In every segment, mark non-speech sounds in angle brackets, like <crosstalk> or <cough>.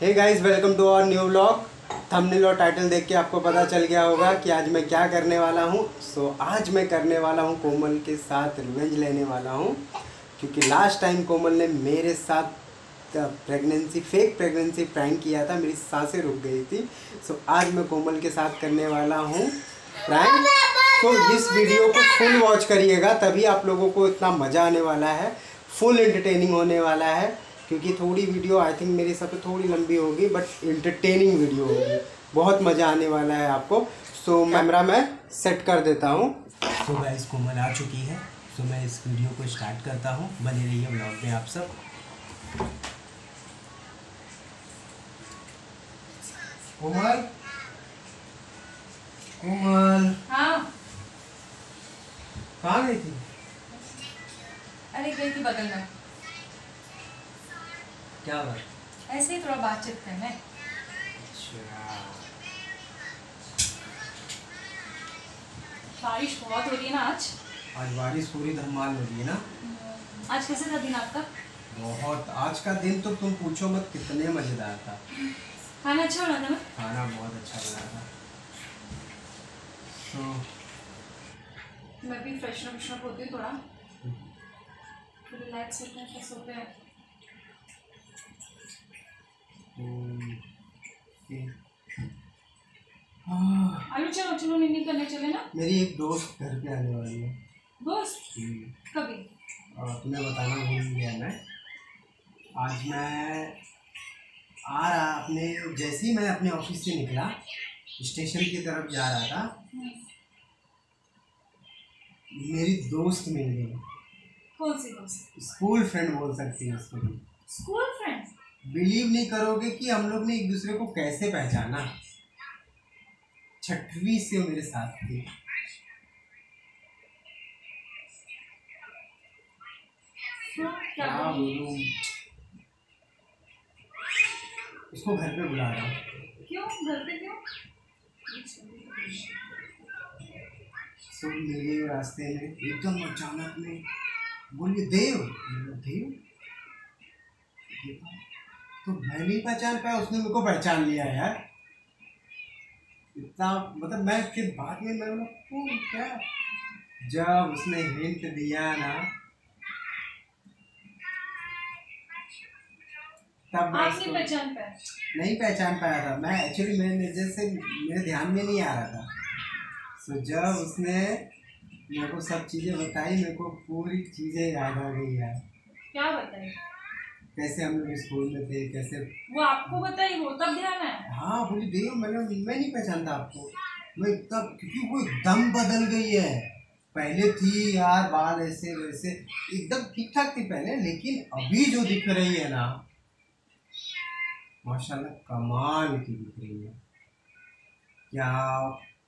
Hey guys welcome to our new blog thumbnail और title देख के आपको पता चल गया होगा कि आज मैं क्या करने वाला हूँ। सो so, आज मैं करने वाला हूँ कोमल के साथ रिवेंज लेने वाला हूँ। क्योंकि लास्ट टाइम कोमल ने मेरे साथ प्रेगनेंसी फेक प्रेगनेंसी प्रैंक किया था मेरी साँसें रुक गई थी। सो so, आज मैं कोमल के साथ करने वाला हूँ प्रैंक तो इस वीडियो को फुल वॉच करिएगा तभी आप लोगों को इतना मज़ा आने वाला है फुल एंटरटेनिंग होने वाला है। क्योंकि थोड़ी वीडियो आई थिंक मेरे हिसाब से थोड़ी लंबी होगी बट इंटरटेनिंग वीडियो होगी। बहुत मज़ा आने वाला है आपको। सो so, कैमरा मैं सेट कर देता हूँ। तो गाइस कोमल आ चुकी है। तो मैं इस वीडियो को स्टार्ट करता हूँ। बने रहिए ब्लॉग में आप सब। कोमल? कोमल? हाँ। कहाँ गई थी? अरे गई थी बगल में। क्या बात? ऐसे ही थोड़ा बातचीत करना है अच्छा। बारिश बहुत हो रही है ना आज? आज बारिश पूरी धमाल हो रही है ना? आज कैसे था दिन आपका? बहुत। आज का दिन तो तुम पूछो मत कितने मज़ेदार था। खाना अच्छा बना था ना? खाना बहुत अच्छा बना था। तो मैं भी फ्रेशन फ्रेशन होती हूँ थोड़ा। रिलैक्स होते हैं फ्रेश होते हैं? अरे चलो चलो निन्नी करने चले ना? मेरी एक दोस्त घर पे आने वाली है। दोस्त? कभी? और तुम्हें बताना भूल गया मैं। आज मैं आ रहा अपने जैसे ही मैं अपने ऑफ़िस से निकला स्टेशन की तरफ़ जा रहा था मेरी दोस्त मिल गई। कौन सी दोस्त? स्कूल फ्रेंड बोल सकती है उसको। स्कूल फ्रेंड्स बिलीव नहीं करोगे कि हम लोग ने एक दूसरे को कैसे पहचाना? छठवीं से मेरे साथ थी। क्या बोली? उसको घर पे बुला रहा हूँ। क्यों? घर पे क्यों? सब मिले रास्ते में एकदम अचानक में। बोलिए देव? देव? देखा, तो मैं नहीं पहचान पाया उसने मेरे को पहचान लिया यार। इतना मतलब मैं फिर बाद में मैं बोला क्या? जब उसने हिंट दिया ना तब मैं नहीं उसको- पहचान पाए। नहीं पहचान पाया था। मैं एक्चुअली मेरे नज़र से मेरे ध्यान में नहीं आ रहा था। सो so, जब उसने मेरे को सब चीज़ें बताई मेरे को पूरी चीज़ें याद आ गई यार। क्या बताए कैसे हम लोग स्कूल में थे कैसे? वो आपको बताइए वो तब ध्यान है। हाँ बोली देव मैंने मैं नहीं पहचानता आपको। मैं एकदम क्योंकि वो एकदम बदल गई है। पहले थी यार बाल ऐसे वैसे। एकदम ठीक ठाक थी पहले लेकिन अभी जो दिख रही है ना माशाल्लाह कमाल की दिख रही है। क्या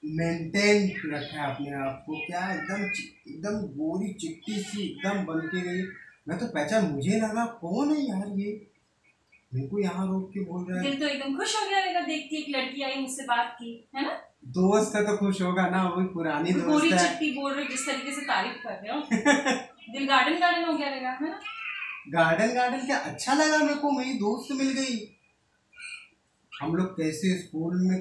मेंटेन रखा है अपने आप को? क्या एकदम एकदम गोरी चिट्टी सी एकदम बन के गई। मैं तो पहचान मुझे लगा कौन है यार ये? मेरे को यहाँ रोक के बोल रहा है। दिल तो एकदम खुश हो गया रहेगा देख के एक लड़की आई मुझसे बात की है ना? दोस्त है तो खुश होगा ना वही पुरानी पूरी दोस्त है। चिट्टी बोल रहे जिस तरीके से तारीफ़ कर रहे हो। <laughs> दिल गार्डन गार्डन हो गया रहेगा है ना? गार्डन गार्डन क्या अच्छा लगा मेरे को मेरी दोस्त मिल गई। हम लोग कैसे स्कूल में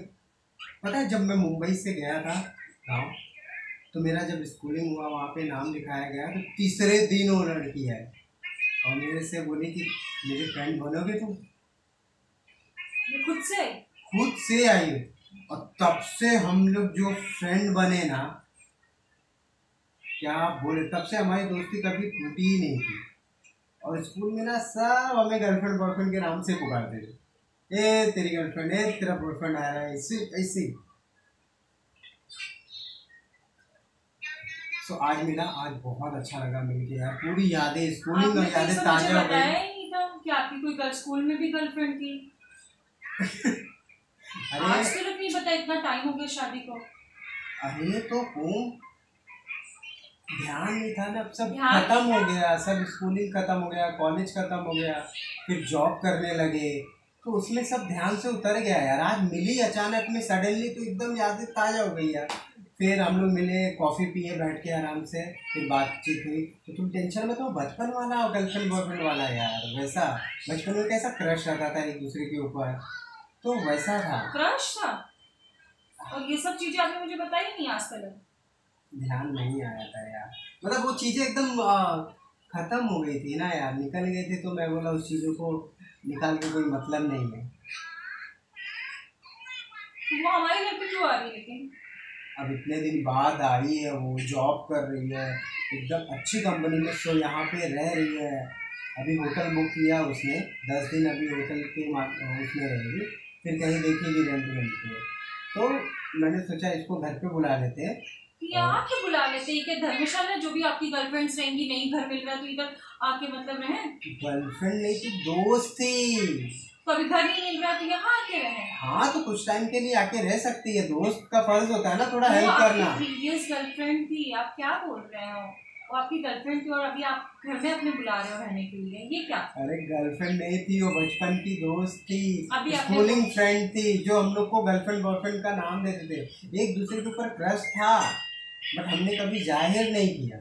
पता है जब मैं मुंबई से गया था गाँव तो मेरा जब स्कूलिंग हुआ वहाँ पे नाम लिखाया गया तो तीसरे दिन वो लड़की है। और मेरे से बोली कि मेरे फ्रेंड बनोगे तुम? ये खुद से? खुद से आई और तब से हम लोग जो फ्रेंड बने ना क्या बोले तब से हमारी दोस्ती कभी टूटी ही नहीं थी। और स्कूल में ना सब हमें गर्लफ्रेंड बॉयफ्रेंड के नाम से पुकारते थे। ए तेरी गर्लफ्रेंड है तेरा बॉयफ्रेंड आ रहा है ऐसे ऐसे। सो आज मिला आज बहुत अच्छा लगा मिलके यार। पूरी यादें स्कूलिंग में तो यादें ताज़ा हो गई। कि आपकी कोई गर्ल स्कूल में भी गर्लफ्रेंड थी। <laughs> अरे। आज सिर्फ़ नहीं बताया इतना टाइम हो गया शादी को। अरे तो ध्यान नहीं था ना अब सब खत्म हो गया सब स्कूलिंग खत्म हो गया कॉलेज खत्म हो गया फिर जॉब करने लगे। तो उसमें सब ध्यान से उतर गया यार। आज मिली अचानक में सडनली तो एकदम यादें ताज़ा हो गई यार। फिर हम लोग मिले कॉफ़ी पिए बैठ के आराम से फिर बातचीत हुई। तो तुम टेंशन में तो बचपन वाला और गर्लफ्रेंड बॉयफ्रेंड वाला यार वैसा। बचपन में कैसा क्रश रहता था एक दूसरे के ऊपर? तो वैसा था। क्रश था? और ये सब चीज़ें आपने मुझे बताई नहीं आज तक? ध्यान नहीं आया था यार। मतलब वो चीज़ें एकदम खत्म हो गई थी ना यार। निकल गए थे तो मैं बोला उस चीज़ों को निकाल के कोई मतलब नहीं है। वो हमारे घर पे क्यों आ रही है लेकिन? अब इतने दिन बाद आई है वो जॉब कर रही है। एकदम अच्छी कंपनी में सो यहाँ पे रह रही है। अभी होटल बुक किया उसने दस दिन अभी होटल के उसमें रहेगी। फिर कहीं देखेगी रेंट वेंट पे। तो मैंने सोचा इसको घर पे बुला लेते हैं। यहाँ बुला लेते हैं कि धर्मशाला जो भी आपकी गर्लफ्रेंड्स रहेंगी नहीं घर मिल रहा तो इधर आके मतलब रहें? गर्लफ्रेंड नहीं थी दोस्त थी। तो अभी घर नहीं मिल रहा तो यहाँ आके रहें? हाँ तो कुछ टाइम के लिए आके रह सकती है। दोस्त का फ़र्ज़ होता है ना थोड़ा हेल्प करना। प्रीवियस गर्लफ्रेंड थी आप क्या बोल रहे हो? वो आपकी गर्लफ्रेंड थी और अभी आप घर में अपने बुला रहे हो रहने के लिए। ये क्या? अरे गर्लफ्रेंड नहीं थी वो बचपन की दोस्त थी अभी स्कूलिंग फ्रेंड थी जो हम लोग को गर्लफ्रेंड बॉयफ्रेंड का नाम देते थे। एक दूसरे के ऊपर क्रश था बट हमने कभी ज़ाहिर नहीं किया।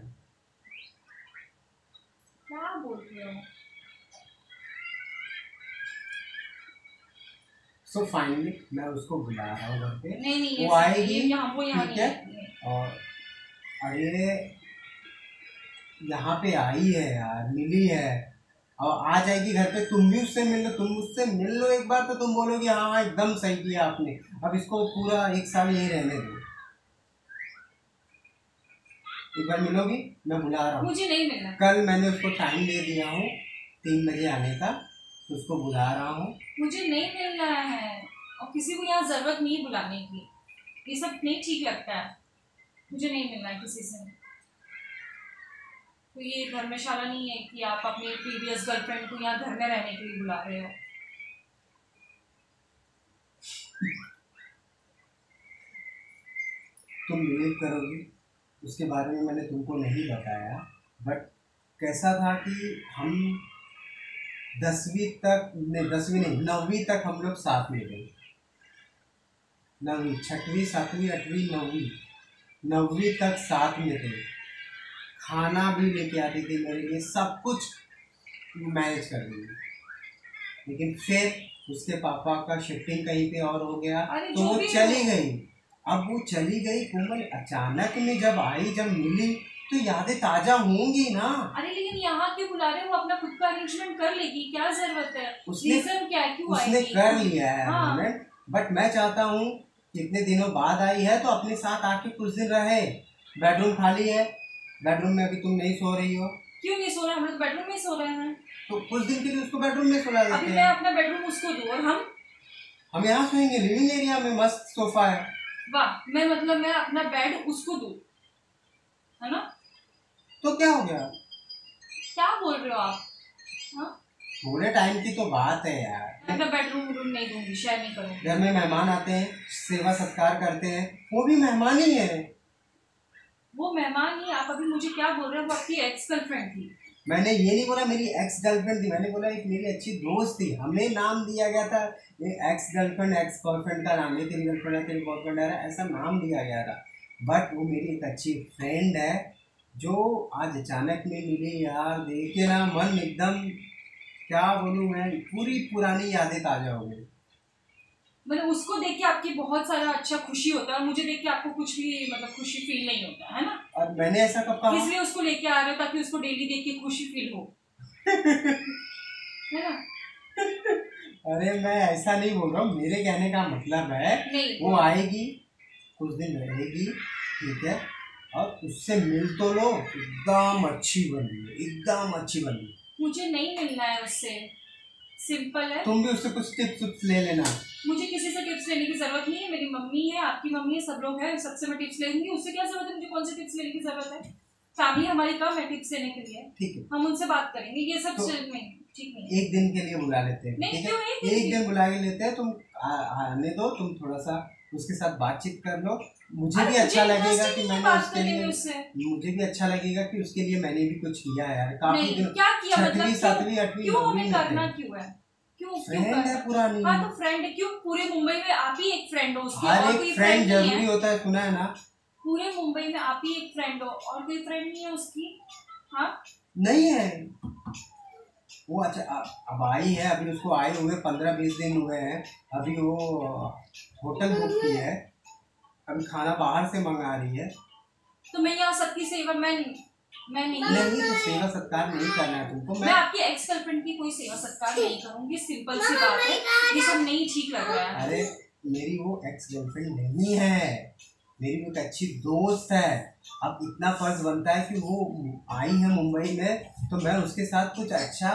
क्या बोल रहे हो? सो फाइनली मैं उसको बुला रहा हूँ घर पे। नहीं नहीं वो आएगी, ठीक है? और अरे यहाँ पे आई है यार मिली है। और आ जाएगी घर पे तुम भी उससे मिल लो तुम मुझसे मिल लो एक बार तो तुम बोलोगे हाँ हाँ एकदम सही किया आपने। अब इसको पूरा एक साल यही रहने दो। एक बार मिलोगी? मैं बुला रहा हूँ। मुझे नहीं मिलना कल मैंने उसको टाइम दे दिया हूँ तीन बजे आने का। तो उसको बुला रहा हूँ। मुझे नहीं मिलना है और किसी को यहाँ ज़रूरत नहीं बुलाने की। ये सब नहीं ठीक लगता है। मुझे नहीं मिलना है किसी से। तो ये धर्मशाला नहीं है कि आप अपनी प्रीवियस गर्लफ्रेंड को यहाँ घर में रहने के लिए बुला रहे हो। तुम बिलीव करोगी उसके बारे में मैंने तुमको नहीं बताया बट कैसा था कि हम दसवीं तक नहीं दसवीं नहीं नौवीं तक हम लोग साथ में गए। नौवीं छठवीं सातवीं आठवीं नौवीं। नौवीं तक साथ में थे खाना भी लेके आती थी मेरे लिए सब कुछ मैनेज कर दी लेकिन फिर उसके पापा का शिफ्टिंग कहीं पे और हो गया तो वो चली गई। अब वो चली गई कोमल। अचानक में जब आई जब मिली तो यादें ताज़ा होंगी ना। अरे लेकिन यहाँ के बुला रहे हो? वो अपना खुद का अरेंजमेंट कर लेगी। क्या ज़रूरत है? उसने क्या है? क्यों उसने कर लिया है हाँ। बट मैं चाहता हूँ कि इतने दिनों बाद आई है तो अपने साथ आके कुछ दिन रहे। बेडरूम खाली है। बेडरूम में अभी तुम नहीं सो रही हो। क्यों नहीं सो रहे? हम लोग बेडरूम में सो रहे हैं। तो कुछ दिन के लिए उसको बेडरूम में सुला अभी मैं हैं अपना बेडरूम उसको दूँ और हम? हम यहाँ सोएँगे लिविंग एरिया में मस्त सोफा है। वाह मैं मतलब मैं अपना बेड उसको दूँ। है ना? तो क्या हो गया? क्या बोल रहे हो आप? हाँ? थोड़े टाइम की तो बात है यार। मैं अपना बेडरूम रूम नहीं दूँगी शेयर नहीं करूँगी। घर में मेहमान आते हैं सेवा सत्कार करते हैं वो भी मेहमान ही है। वो मेहमान ही आप अभी मुझे क्या बोल रहे हो? वो आपकी एक्स गर्लफ्रेंड थी। मैंने ये नहीं बोला मेरी एक्स गर्लफ्रेंड थी मैंने बोला एक मेरी अच्छी दोस्त थी। हमें नाम दिया गया था ये एक्स गर्लफ्रेंड एक्स बॉयफ्रेंड का नाम है तेरी गर्लफ्रेंड है तेरी बॉयफ्रेंड है ऐसा नाम दिया गया था। बट वो मेरी एक अच्छी फ्रेंड है जो आज अचानक में मिली यार देख के ना मन एकदम क्या बोलूँ मैं पूरी पुरानी यादें ताज़ा हो गई। मतलब उसको देख के आपकी बहुत सारा अच्छा खुशी होता है और मुझे देख के आपको कुछ भी मतलब खुशी फील नहीं होता है ना? और मैंने ऐसा कब कहा? इसलिए उसको लेके आ रहे हो ताकि उसको डेली देख के खुशी फील हो। है ना? <laughs> अरे मैं ऐसा नहीं बोल रहा हूँ मेरे कहने का मतलब है वो आएगी कुछ दिन रहेगी ठीक है? और उससे मिल तो लो एकदम अच्छी बंदी है एकदम अच्छी बंदी मुझे नहीं मिलना है उससे। सिंपल है। तुम भी उससे कुछ टिप्स उप्स ले लेना। मुझे किसी से टिप्स लेने की ज़रूरत नहीं है मेरी मम्मी है आपकी मम्मी है सब लोग हैं सबसे मैं टिप्स ले लूँगी। उससे क्या ज़रूरत है? मुझे कौन सी टिप्स लेने की ज़रूरत है? फैमिली हमारी कम है टिप्स लेने के लिए। ठीक है। हम उनसे बात करेंगे ये सब तो- नहीं एक दिन के लिए बुला लेते हैं ठीक है? एक दिन बुला लेते हैं तुम आने दो तुम थोड़ा सा उसके साथ बातचीत कर लो। मुझे भी अच्छा लगेगा कि मैंने उसके लिए मुझे भी अच्छा लगेगा कि उसके लिए मैंने भी कुछ किया यार काफ़ी दिन क्या किया? मतलब सातवीं आठवीं क्यों हमें करना क्यों है? क्यों फ्रेंड है पुरानी। हाँ तो फ्रेंड क्यों? पूरे मुंबई में आप ही एक फ्रेंड हो उसके हर एक फ्रेंड फ्रेंड ज़रूरी होता है सुना है ना? पूरे मुंबई में आप ही एक फ्रेंड हो और कोई फ्रेंड नहीं है उसकी? हाँ? नहीं है। वो अच्छा अब आई है अभी उसको आए हुए पंद्रह बीस दिन हुए हैं अभी वो होटल बुक की है। अभी खाना बाहर से मंगा रही है। तो मैं यहाँ सबकी सेवा मैं मैं नहीं नहीं तो सेवा सत्कार नहीं करना है तुमको मैं मैं आपकी एक्स गर्लफ्रेंड की कोई सेवा सत्कार नहीं करूँगी सिंपल सी बात है ये सब नहीं ठीक लग रहा है। अरे मेरी वो एक्स गर्लफ्रेंड नहीं है। मेरी वो एक अच्छी दोस्त है। अब इतना फ़र्ज़ बनता है कि वो आई है मुंबई में तो मैं उसके साथ कुछ अच्छा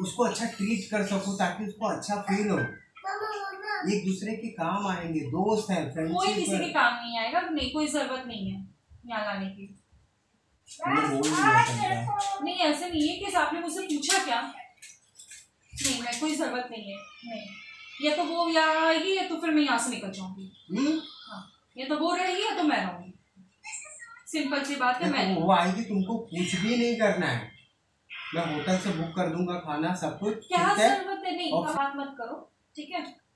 उसको अच्छा ट्रीट कर सको ताकि उसको अच्छा फील हो। एक दूसरे के काम आएँगे दोस्त हैं कोई किसी के काम नहीं आएगा नहीं कोई ज़रूरत नहीं है यहाँ लाने की। नहीं ऐसे नहीं है कि आपने मुझसे पूछा क्या? नहीं मैं कोई ज़रूरत नहीं है नहीं। या तो वो यहाँ आएगी या तो फिर मैं यहाँ से निकल जाऊँगी। हम्म? हाँ या तो वो रहेगी या तो मैं रहूँगी। सिंपल सी बात है मैं वो आएगी तुमको कुछ भी नहीं करना है। मैं होटल से बुक कर दूँगा खाना सब कुछ क्या ज़रूरत है? नहीं बात मत करो ठीक है?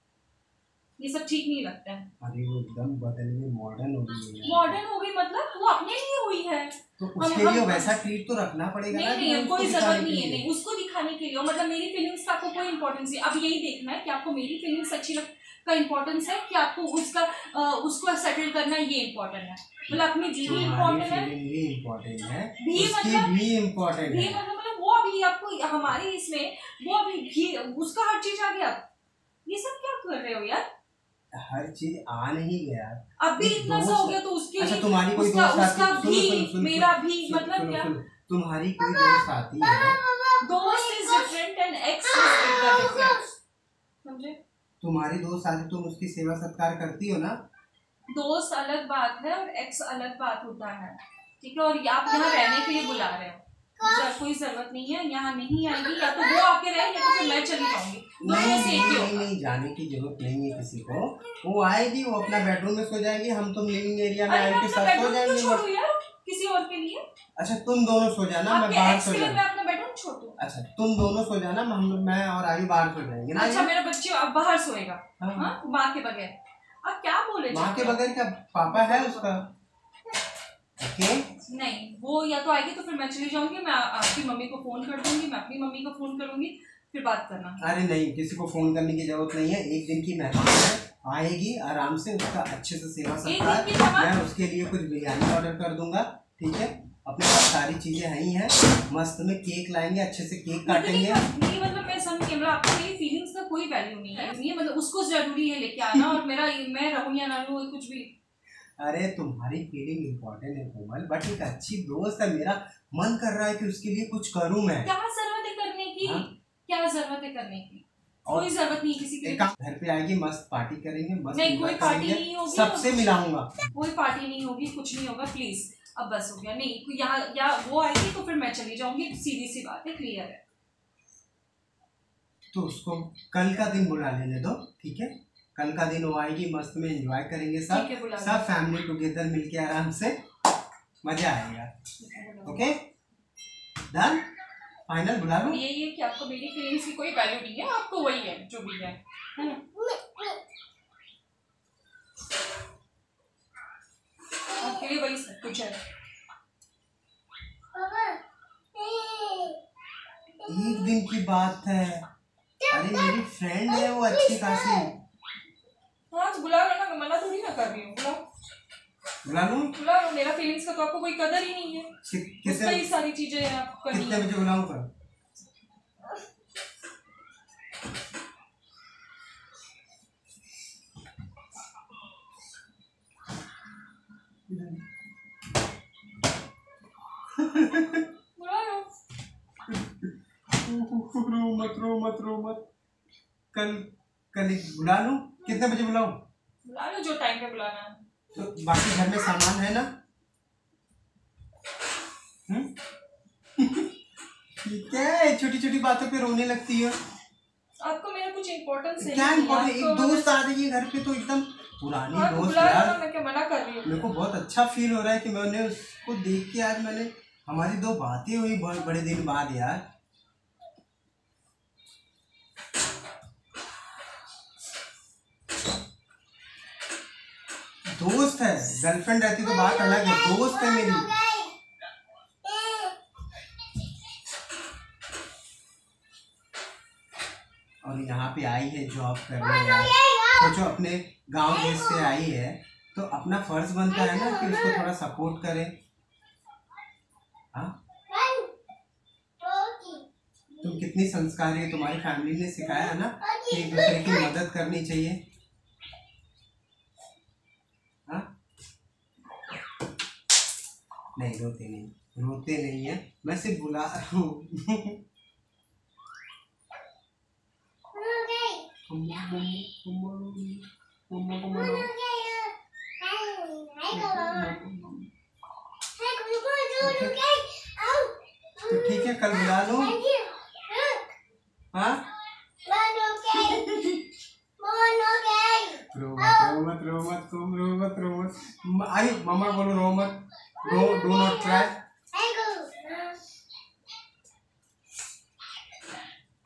ये सब ठीक नहीं लगता है। अरे वो एकदम बदल में मॉडर्न हो गई है। मॉडर्न हो गई मतलब? वो अपने लिए हुई है। तो उसके लिए वैसा ट्रीट तो रखना पड़ेगा नहीं ना नहीं कोई ज़रूरत नहीं है नहीं उसको दिखाने के लिए मतलब मेरी फीलिंग्स का आपको कोई इंपॉर्टेंस नहीं। अब यही देखना है कि आपको मेरी फीलिंग्स अच्छी लग का इम्पोर्टेंस है कि आपको उसका उसको सेटल करना ये इम्पोर्टेंट है। मतलब अपनी है। फीलिंग भी इम्पोर्टेंट है। भी मतलब- भी इम्पोर्टेंट है। अभी आपको हमारे इसमें वो अभी भी उसका हर चीज़ आ गया। ये सब क्या कर रहे हो यार? हर चीज़ आ नहीं गया। अब भी एक इतना सा हो गया तो उसके अच्छा तुम्हारी कोई उसका दोस्त उसका आती भी सुनो, सुनो, सुनो, मेरा भी सुनो, मतलब सुनो, क्या? तुम्हारी कोई दोस्त आती है? दोस्त is different and ex is different समझे? तुम्हारी दोस्त आती तुम उसकी सेवा सत्कार करती हो ना? दोस्त अलग बात है और एक्स अलग बात होता है। ठीक है और आप यहाँ रहने के लिए बुला रहे हो। कोई ज़रूरत नहीं है यहाँ नहीं आएगी या तो वो आके रहे या तो फिर मैं चली जाऊँगी। नहीं नहीं नहीं, नहीं जाने की ज़रूरत नहीं है किसी को। वो आएगी वो अपना बेडरूम में सो जाएगी हम तुम लिविंग एरिया में अरे मैं आए के अपना साथ सो जाएँगे किसी और के लिए। अच्छा तुम दोनों सो जाना मैं बाहर सो जाऊँगा अपना बेडरूम छोड़ दूँ अच्छा तुम दोनों सो जाना हम मैं और आयु बाहर सो जाएँगे ना अच्छा मेरा बच्चे अब बाहर सोएगा। हाँ। हाँ माँ के बगैर। अब क्या बोले माँ के बगैर क्या पापा है उसका? <laughs> ओके। नहीं वो या तो आएगी तो फिर मैं चली जाऊँगी मैं आपकी मम्मी को फ़ोन कर दूँगी मैं अपनी मम्मी को फ़ोन करूँगी फिर बात करना। अरे नहीं किसी को फ़ोन करने की ज़रूरत नहीं है एक दिन की मेहमान है आएगी आराम से उसका अच्छे से सेवा सत्कार मैं उसके लिए कुछ बिरयानी ऑर्डर कर दूँगा ठीक है? अपने पास सारी चीज़ें हैं ही हैं मस्त में केक लाएँगे अच्छे से केक काटेंगे। नहीं मतलब मैं समझ मतलब आपको मेरी फीलिंग्स का कोई वैल्यू नहीं है। मतलब उसको ज़रूरी है लेके आना और मेरा मैं रहूँ या ना रहूँ कुछ भी अरे तुम्हारी फीलिंग इम्पोर्टेंट है कोमल बट एक अच्छी दोस्त है मेरा। मन कर रहा है कि उसके लिए कुछ करूँ मैं। क्या ज़रूरत है करने की? हाँ? क्या ज़रूरत है करने की? और कोई ज़रूरत नहीं किसी की। घर पे आएगी मस्त पार्टी करेंगे मस्त नहीं, कोई पार्टी नहीं होगी। सबसे मिलाऊँगा। कोई पार्टी नहीं होगी कुछ नहीं होगा प्लीज़ अब बस हो गया। नहीं यहाँ या वो आएगी तो फिर मैं चली जाऊँगी। सीधी सी बात है क्लियर है। तो उसको कल का दिन बुला लेने दो ठीक है? कल का दिन वो आएगी मस्त में एंजॉय करेंगे सब। सब फैमिली टुगेदर मिलके आराम से मज़ा आएगा। ओके डन फाइनल बुला लो। ये ये कि आपको मेरी फीलिंग्स की कोई वैल्यू नहीं है आपको वही है जो भी है। है आपके लिए वही सब कुछ है। एक दिन की बात है। अरे मेरी फ्रेंड है वो अच्छी खासी। हाँ तो बुला लो ना मैं मना थोड़ी ना कर रही हूँ बुलाओ। बुला लूँ? बुला लो मेरा फीलिंग्स का तो आपको कोई कदर ही नहीं है। ही सारी चीज़ें आपको करनी कितने है। बजे बुलाऊँ कल? बुला लो रो मत रो मत रो मत। कल कल बुला लूँ? कितने बजे बुलाऊं? बुला लो जो टाइम पे बुलाना है। तो बाकी घर में सामान है ना? हम्म? <laughs> क्या है? छोटी छोटी बातों पे रोने लगती है। आपको मेरा कुछ इम्पोर्टेंस है क्या नहीं, इम्पोर्टेंट एक दोस्त आ रही है घर पे तो एकदम पुरानी हाँ, तो दोस्त यार। मैं क्या मना कर रही हूँ? मेरे को बहुत अच्छा फील हो रहा है कि मैंने उसको देख के आज मैंने हमारी दो बातें हुई बहुत बड़े दिन बाद यार। दोस्त है। गर्लफ्रेंड रहती तो बात अलग है। दोस्त है मेरी। और यहाँ पे आई है जॉब करने यार। सोचो अपने गाँव देश से आई है तो अपना फ़र्ज़ बनता है ना कि उसको थोड़ा सपोर्ट करें। हाँ? तुम कितनी संस्कारी है तुम्हारी फैमिली ने सिखाया है ना कि एक दूसरे की मदद करनी चाहिए। नहीं रोते नहीं। रोते नहीं है। मैं सिर्फ़ बुला रहा हूँ। तो ठीक है कल बुला लो। हाँ रो मत रो मत रो मत तुम रो मत रो मत म- आई मम्मा बोलो रो मत रो डू नॉट ट्राई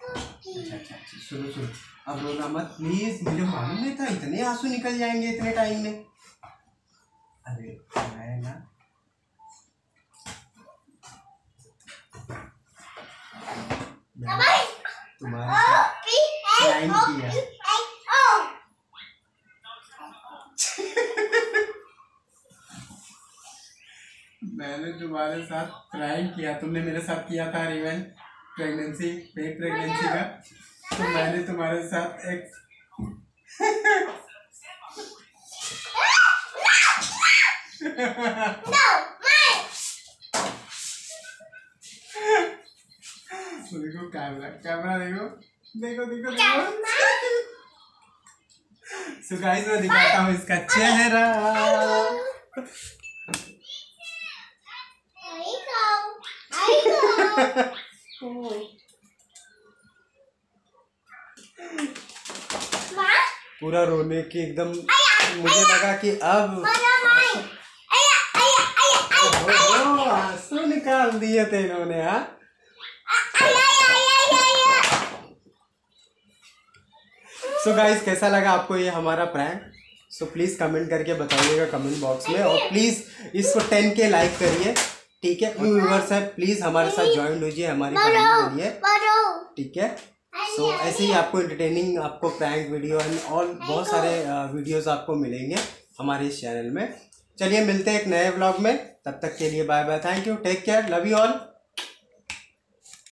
अच्छा अच्छा अच्छा सुनो सुनो अब रोना मत प्लीज़ मुझे मालूम इतने आँसू निकल जाएँगे इतने टाइम में। अरे मैं ना मैं क्राइम किया। मैंने तुम्हारे साथ क्राइम किया। तुमने मेरे साथ किया था रिवेंज प्रेगनेंसी पेट प्रेगनेंसी का। तो मैंने तुम्हारे साथ एक देखो कैमरा कैमरा देखो। देखो देखो देखो। सो गाइस मैं दिखाता हूँ इसका चेहरा। पूरा रोने की एकदम मुझे लगा कि अब आँसू निकाल दिए थे इन्होंने हाँ सो गाइस कैसा लगा आपको ये हमारा प्रैंक सो प्लीज़ कमेंट करके बताइएगा कमेंट बॉक्स में और प्लीज़ इसको टेन के लाइक करिए ठीक है? न्यू व्यूवर्स है प्लीज़ हमारे साथ ज्वाइन होइए हमारी फैमिली बनिए ठीक है? सो so, ऐसे ही आपको इंटरटेनिंग आपको प्रैंक वीडियो एंड और बहुत सारे वीडियोस आपको मिलेंगे हमारे इस चैनल में। चलिए मिलते हैं एक नए ब्लॉग में। तब तक के लिए bye bye thank you take care love you all